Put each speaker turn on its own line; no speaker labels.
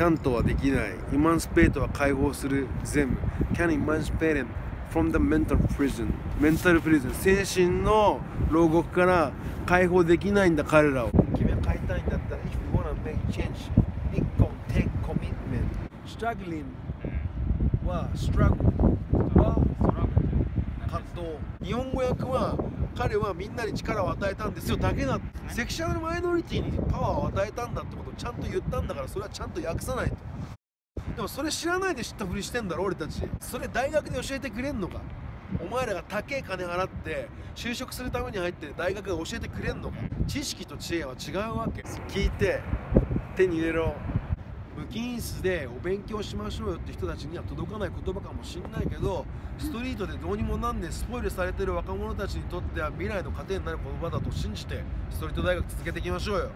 キャントはできないイマンスペートは解放する全部 Can emancipate from the mental prison メンタルプリズン精神の牢獄から解放できないんだ彼らを君は変えたいんだったら If you wanna make change it gon' take commitment struggling は struggle は葛藤日本語訳は彼はみんなに力を与えたんですよ。だけだセクシャルマイノリティにパワーを与えたんだってことをちゃんと言ったんだからそれはちゃんと訳さないと。でもそれ知らないで知ったふりしてんだろ俺たち。それ大学で教えてくれんのか。お前らが高え金払って就職するために入ってる大学が教えてくれんのか。知識と知恵は違うわけ。聞いて手に入れろ。無菌室でお勉強しましょうよって人たちには届かない言葉かもしんないけどストリートでどうにもなん。ねスポイルされてる若者たちにとっては未来の糧になる言葉だと信じてストリート大学続けていきましょうよ